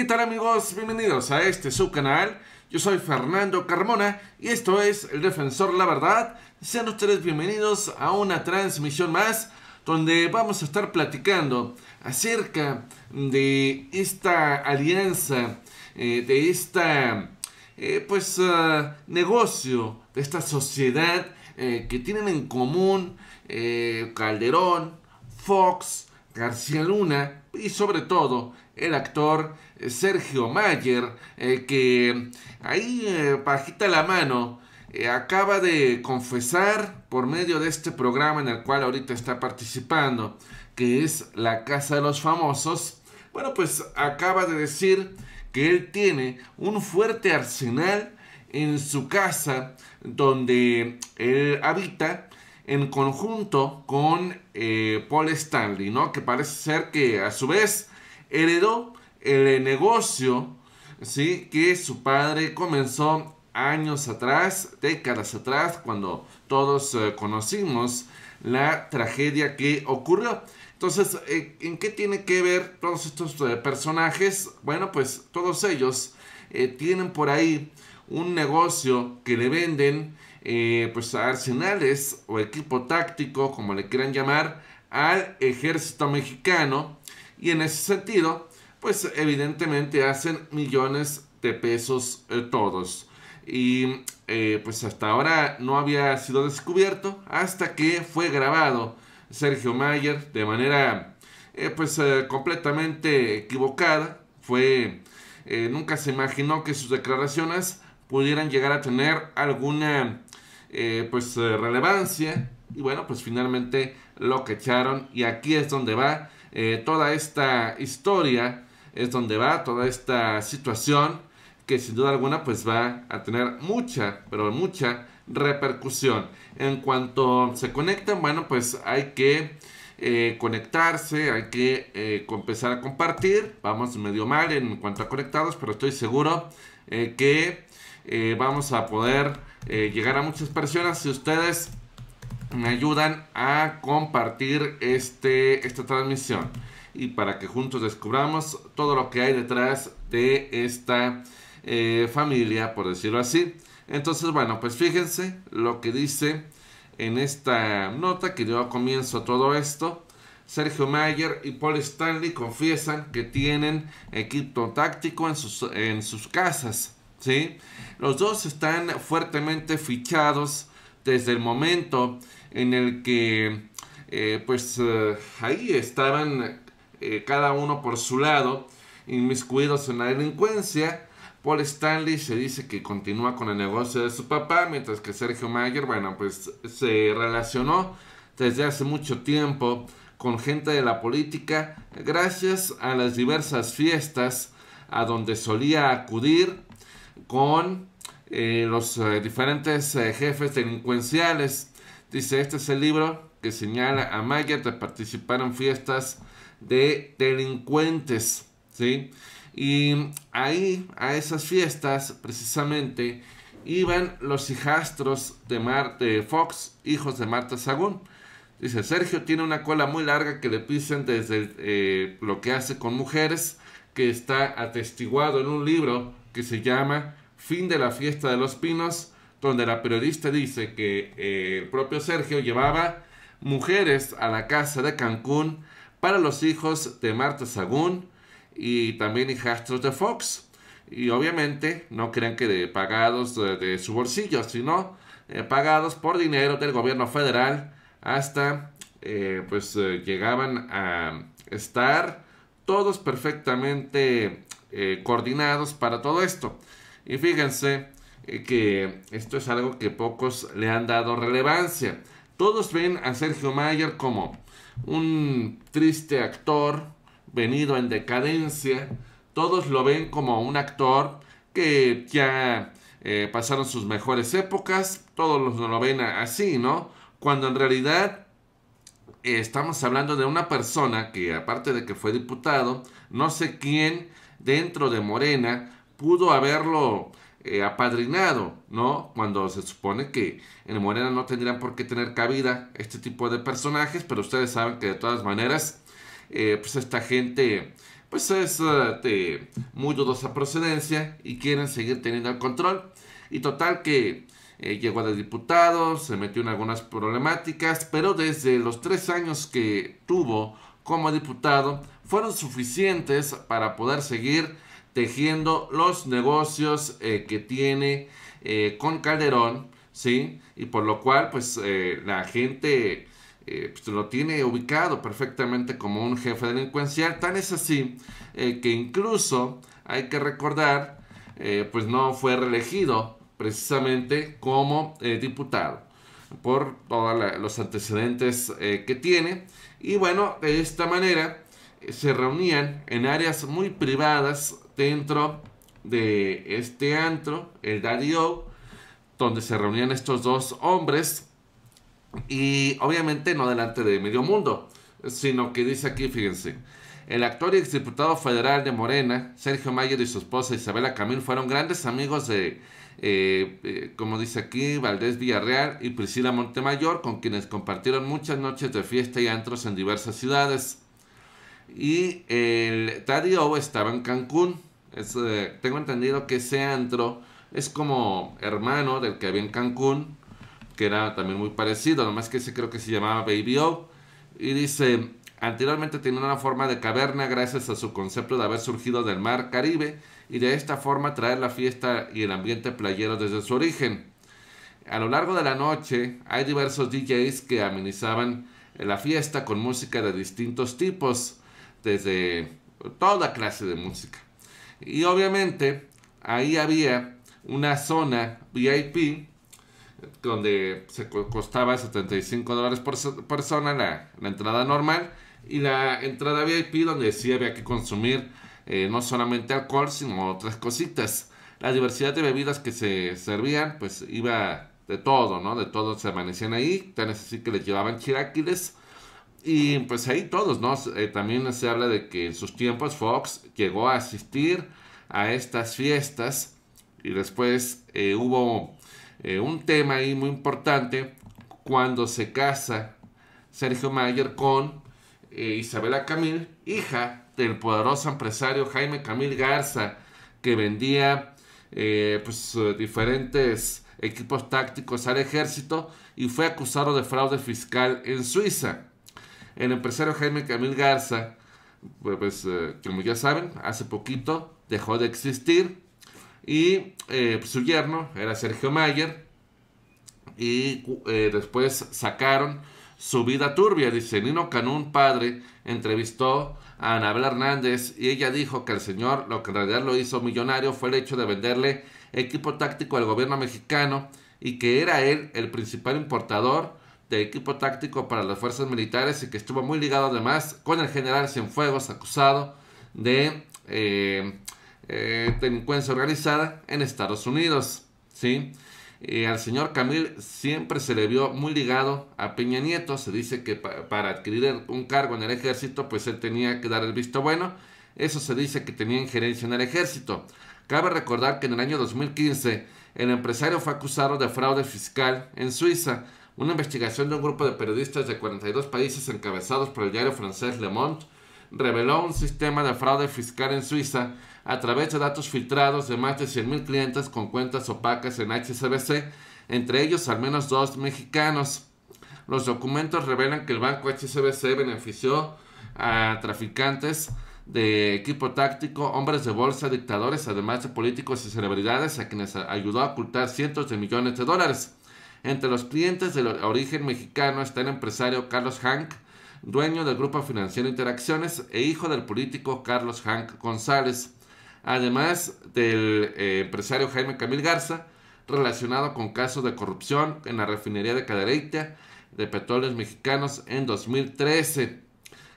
¿Qué tal amigos? Bienvenidos a este subcanal. Yo soy Fernando Carmona y esto es El Defensor La Verdad. Sean ustedes bienvenidos a una transmisión más donde vamos a estar platicando acerca de esta alianza, eh, de esta eh, pues ah, negocio, de esta sociedad eh, que tienen en común Calderón, Fox, García Luna y sobre todo el actor eh, Sergio Mayer, eh, que ahí eh, bajita la mano acaba de confesar por medio de este programa en el cual ahorita está participando, que es La Casa de los Famosos, bueno, pues acaba de decir que él tiene un fuerte arsenal en su casa donde él habita en conjunto con Paul Stanley, ¿no? Que parece ser que a su vez heredó el negocio ¿sí? que su padre comenzó años atrás, décadas atrás, cuando todos eh, conocimos la tragedia que ocurrió. Entonces, eh, ¿en qué tiene que ver todos estos eh, personajes? Bueno, pues todos ellos tienen por ahí un negocio que le venden pues arsenales o equipo táctico, como le quieran llamar, al ejército mexicano y en ese sentido, pues evidentemente hacen millones de pesos eh, todos. Y eh, pues hasta ahora no había sido descubierto hasta que fue grabado Sergio Mayer de manera eh, pues completamente equivocada. Fue, nunca se imaginó que sus declaraciones pudieran llegar a tener alguna pues relevancia. Y bueno, pues finalmente lo que echaron y aquí es donde va eh, toda esta historia es donde va toda esta situación que sin duda alguna pues va a tener mucha, pero mucha repercusión. En cuanto se conectan, bueno, pues hay que eh, conectarse, hay que eh, empezar a compartir. Vamos medio mal en cuanto a conectados, pero estoy seguro que vamos a poder llegar a muchas personas si ustedes me ayudan a compartir este, esta transmisión y para que juntos descubramos todo lo que hay detrás de esta eh, familia, por decirlo así. Entonces, bueno, pues fíjense lo que dice en esta nota que dio a comienzo todo esto. Sergio Mayer y Paul Stanley confiesan que tienen equipo táctico en sus, en sus casas. ¿Sí? Los dos están fuertemente fichados desde el momento en el que eh, pues eh, ahí estaban eh, cada uno por su lado inmiscuidos en la delincuencia. Paul Stanley se dice que continúa con el negocio de su papá, mientras que Sergio Mayer, bueno, pues se relacionó desde hace mucho tiempo con gente de la política gracias a las diversas fiestas a donde solía acudir con los diferentes jefes delincuenciales Dice, este es el libro que señala a Mayer de participar en fiestas de delincuentes, ¿sí? Y ahí, a esas fiestas, precisamente, iban los hijastros de, Fox, hijos de Marta Sagún. Dice, Sergio tiene una cola muy larga que le pisen desde eh, lo que hace con mujeres, que está atestiguado en un libro que se llama Fin de la fiesta de los pinos, donde la periodista dice que eh, el propio Sergio llevaba mujeres a la casa de Cancún para los hijos de Marta Sagún y también hijastros de Fox. Y obviamente no crean que de pagados de, su bolsillo, sino eh, pagados por dinero del gobierno federal hasta eh, pues llegaban a estar todos perfectamente coordinados para todo esto. Y fíjense, eh, que esto es algo que pocos le han dado relevancia. Todos ven a Sergio Mayer como un triste actor venido en decadencia. Todos lo ven como un actor que ya eh, pasaron sus mejores épocas. Todos lo ven así, ¿no? Cuando en realidad eh, estamos hablando de una persona que aparte de que fue diputado, no sé quién dentro de Morena pudo haberlo eh, apadrinado, ¿no? Cuando se supone que en Morena no tendrían por qué tener cabida este tipo de personajes, pero ustedes saben que de todas maneras, eh, pues esta gente pues es eh, de muy dudosa procedencia y quieren seguir teniendo el control. Y total que llegó a diputado, se metió en algunas problemáticas, pero desde los tres años que tuvo como diputado fueron suficientes para poder seguir tejiendo los negocios eh, que tiene con Calderón, ¿sí? Y por lo cual, pues la gente eh, pues, lo tiene ubicado perfectamente como un jefe delincuencial. Tan es así eh, que incluso hay que recordar, eh, pues no fue reelegido precisamente como diputado por todos los antecedentes que tiene. Y bueno, de esta manera se reunían en áreas muy privadas dentro de este antro, el Dario, donde se reunían estos dos hombres y obviamente no delante de medio mundo, sino que dice aquí, fíjense, el actor y exdiputado federal de Morena, Sergio Mayer y su esposa Isabela Camil fueron grandes amigos de, eh, eh, como dice aquí, Valdés Villarreal y Priscila Montemayor, con quienes compartieron muchas noches de fiesta y antros en diversas ciudades. Y el Daddy O estaba en Cancún. Eh, tengo entendido que ese antro es como hermano del que había en Cancún que era también muy parecido, nomás que ese creo que se llamaba Baby O. Y dice, anteriormente tenía una forma de caverna gracias a su concepto de haber surgido del mar Caribe y de esta forma traer la fiesta y el ambiente playero desde su origen. A lo largo de la noche hay diversos DJs que amenizaban la fiesta con música de distintos tipos, desde toda clase de música. Y obviamente ahí había una zona VIP donde se costaba 75 dólares por persona la, entrada normal y la entrada VIP donde sí había que consumir eh, no solamente alcohol sino otras cositas. La diversidad de bebidas que se servían pues iba de todo, ¿no? De todo se amanecían ahí, tan así que les llevaban chilaquiles y pues ahí todos, ¿no? Eh, también se habla de que en sus tiempos Fox llegó a asistir a estas fiestas y después eh, hubo eh, un tema ahí muy importante cuando se casa Sergio Mayer con eh, Isabela Camil, hija del poderoso empresario Jaime Camil Garza, que vendía pues, diferentes equipos tácticos al ejército y fue acusado de fraude fiscal en Suiza. El empresario Jaime Camil Garza, pues, pues como ya saben, hace poquito dejó de existir y eh, su yerno era Sergio Mayer. Y eh, después sacaron su vida turbia. Dice, Nino Canún, padre, entrevistó a Anabel Hernández y ella dijo que el señor lo que en realidad lo hizo millonario fue el hecho de venderle equipo táctico al gobierno mexicano y que era él el principal importador de equipo táctico para las fuerzas militares y que estuvo muy ligado además con el general Cienfuegos acusado de eh, eh, delincuencia organizada en Estados Unidos. ¿sí? al señor Camil siempre se le vio muy ligado a Peña Nieto. Se dice que para adquirir un cargo en el ejército, pues él tenía que dar el visto bueno. Eso se dice que tenía injerencia en el ejército. Cabe recordar que en el año 2015 el empresario fue acusado de fraude fiscal en Suiza. Una investigación de un grupo de periodistas de 42 países encabezados por el diario francés Le Monde reveló un sistema de fraude fiscal en Suiza a través de datos filtrados de más de 100.000 clientes con cuentas opacas en HSBC, entre ellos al menos dos mexicanos. Los documentos revelan que el banco HSBC benefició a traficantes de equipo táctico, hombres de bolsa, dictadores, además de políticos y celebridades, a quienes ayudó a ocultar cientos de millones de dólares. Entre los clientes de origen mexicano está el empresario Carlos Hank, dueño del Grupo Financiero Interacciones e hijo del político Carlos Hank González además del eh, empresario Jaime Camil Garza, relacionado con casos de corrupción en la refinería de Cadereyta de Petróleos Mexicanos en 2013.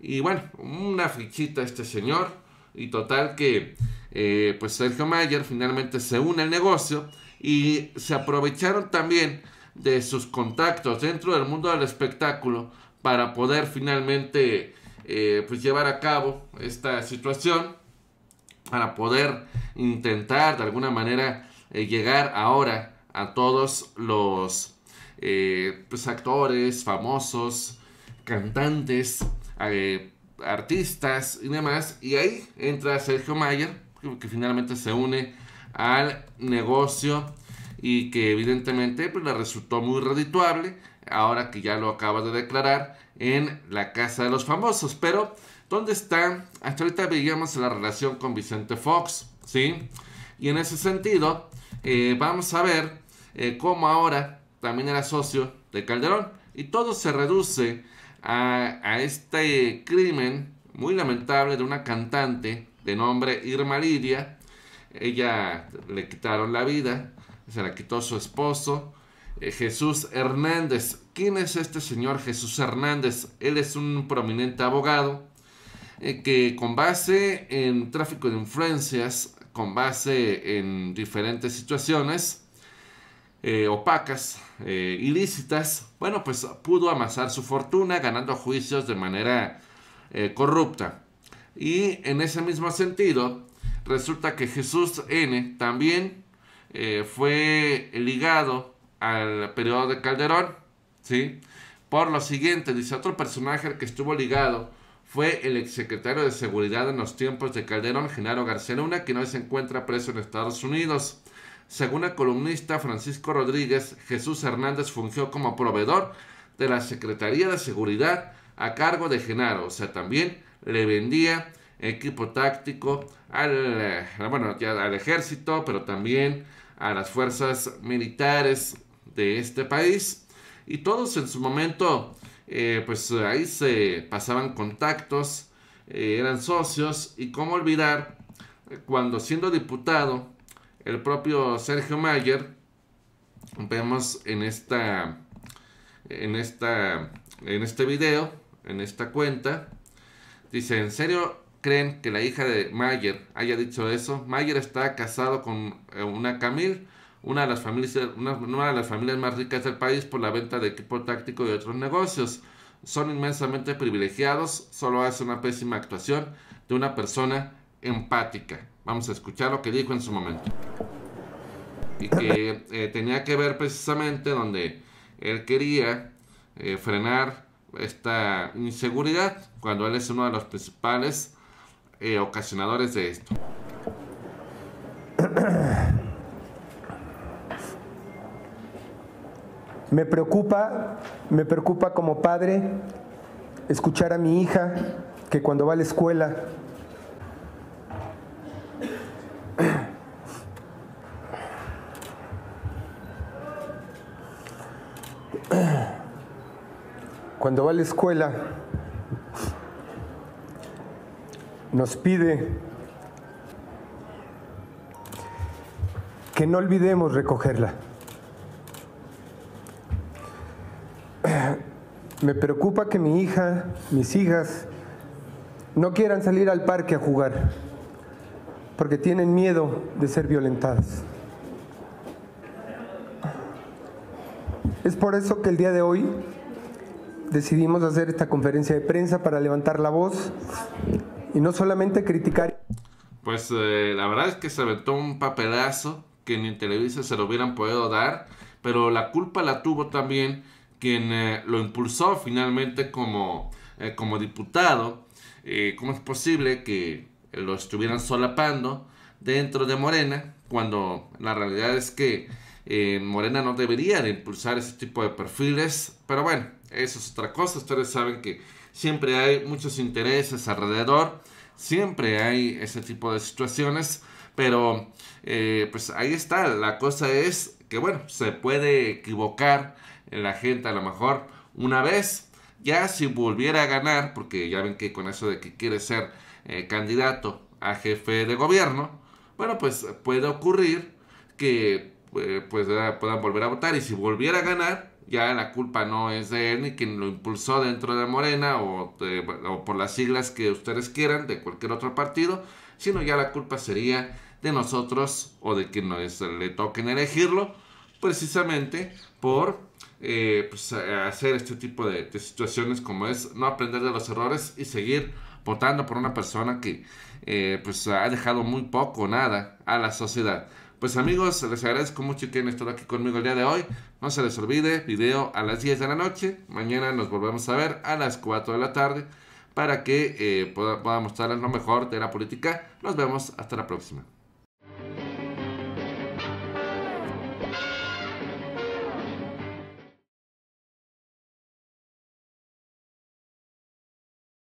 Y bueno, una fichita este señor. Y total que eh, pues Sergio Mayer finalmente se une al negocio y se aprovecharon también de sus contactos dentro del mundo del espectáculo para poder finalmente eh, pues llevar a cabo esta situación para poder intentar de alguna manera eh, llegar ahora a todos los eh, pues, actores, famosos, cantantes, artistas y demás. Y ahí entra Sergio Mayer, que, finalmente se une al negocio y que evidentemente pues, le resultó muy redituable, ahora que ya lo acaba de declarar, en la Casa de los Famosos. Pero, ¿dónde está? Hasta ahorita veíamos la relación con Vicente Fox, ¿sí? Y en ese sentido, eh, vamos a ver eh, cómo ahora también era socio de Calderón. Y todo se reduce a, a este crimen muy lamentable de una cantante de nombre Irma Lidia. Ella le quitaron la vida, se la quitó su esposo, eh, Jesús Hernández. ¿Quién es este señor Jesús Hernández? Él es un prominente abogado eh, que con base en tráfico de influencias, con base en diferentes situaciones eh, opacas, ilícitas, bueno, pues pudo amasar su fortuna ganando juicios de manera corrupta. Y en ese mismo sentido, resulta que Jesús N también fue ligado al periodo de Calderón, ¿sí? Por lo siguiente, dice otro personaje al que estuvo ligado fue el exsecretario de Seguridad en los tiempos de Calderón, Genaro García Luna, que hoy se encuentra preso en Estados Unidos. Según el columnista Francisco Rodríguez, Jesús Hernández fungió como proveedor de la Secretaría de Seguridad a cargo de Genaro, o sea, también le vendía equipo táctico al, eh, bueno, al ejército, pero también a las fuerzas militares de este país. Y todos en su momento eh, pues ahí se pasaban contactos, eh, eran socios y cómo olvidar cuando siendo diputado el propio Sergio Mayer vemos en esta en esta en este video en esta cuenta dice en serio creen que la hija de Mayer haya dicho eso Mayer está casado con eh, una Camil una de las familias, una, de las familias más ricas del país por la venta de equipo táctico y otros negocios. Son inmensamente privilegiados, solo hace una pésima actuación de una persona empática. Vamos a escuchar lo que dijo en su momento. Y que eh, tenía que ver precisamente donde él quería eh, frenar esta inseguridad, cuando él es uno de los principales eh, ocasionadores de esto. Me preocupa, me preocupa como padre escuchar a mi hija que cuando va a la escuela cuando va a la escuela nos pide que no olvidemos recogerla. Me preocupa que mi hija, mis hijas, no quieran salir al parque a jugar porque tienen miedo de ser violentadas. Es por eso que el día de hoy decidimos hacer esta conferencia de prensa para levantar la voz y no solamente criticar. Pues eh, la verdad es que se aventó un papelazo que ni en Televisa se lo hubieran podido dar, pero la culpa la tuvo también quien eh, lo impulsó finalmente como, eh, como diputado. Eh, ¿Cómo es posible que lo estuvieran solapando dentro de Morena cuando la realidad es que Morena no debería de impulsar ese tipo de perfiles? Pero bueno, eso es otra cosa. Ustedes saben que siempre hay muchos intereses alrededor, siempre hay ese tipo de situaciones, pero pues ahí está. La cosa es que bueno, se puede equivocar la gente a lo mejor una vez. Ya si volviera a ganar, porque ya ven que con eso de que quiere ser eh, candidato a jefe de gobierno, bueno, pues puede ocurrir que eh, pues puedan volver a votar y si volviera a ganar, ya la culpa no es de él ni quien lo impulsó dentro de Morena o, o por las siglas que ustedes quieran de cualquier otro partido, sino ya la culpa sería de nosotros o de quien nos le toquen elegirlo, precisamente por eh, pues, hacer este tipo de, situaciones como es no aprender de los errores y seguir votando por una persona que eh, pues ha dejado muy poco nada a la sociedad. Pues amigos, les agradezco mucho que hayan estado aquí conmigo el día de hoy. No se les olvide, video a las 10 de la noche. Mañana nos volvemos a ver a las 4 de la tarde para que eh, podamos traerles lo mejor de la política. Nos vemos hasta la próxima.